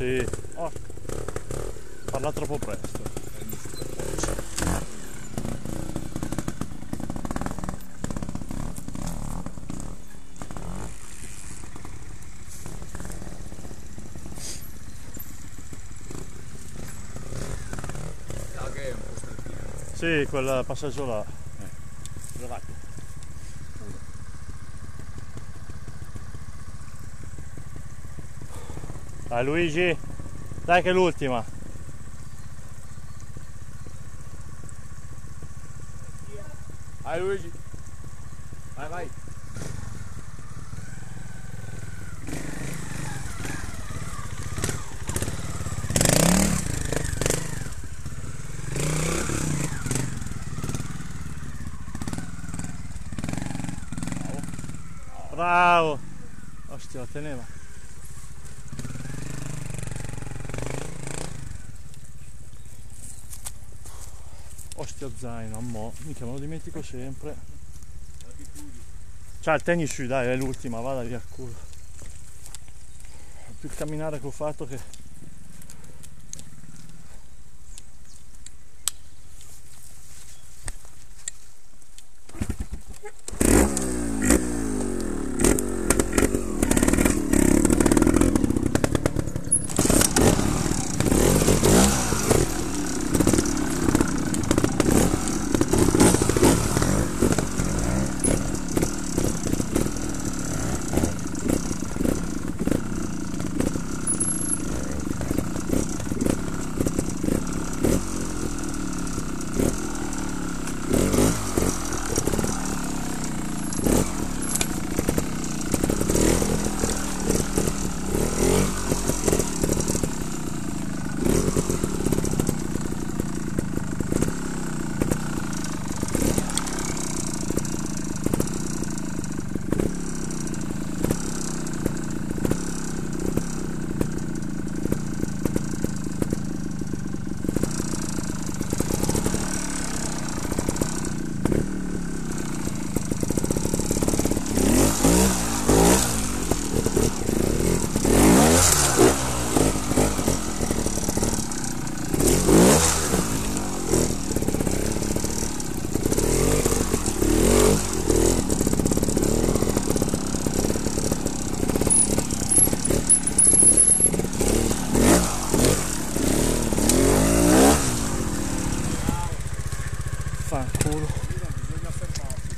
sì. Oh, parla troppo presto. Sì, quel passaggio là. Davanti. Dai Luigi, dai che è l'ultima. Vai Luigi. Vai, vai. Bravo. Ostia, teneva. Ostia zaino, ammo. Mica me lo dimentico sempre. Ciao, tennis su, dai, è l'ultima, vada via culo. Più il camminare che ho fatto che. Fanculo. Bisogna fermarsi.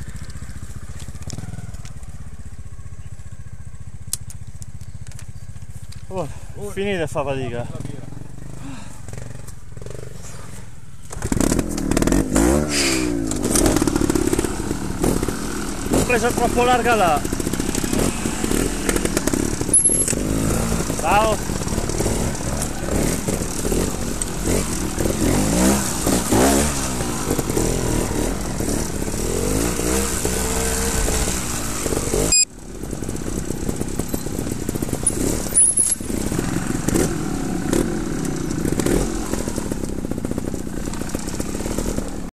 Oh, finite fa fatica. Ho preso troppo larga là. Ciao.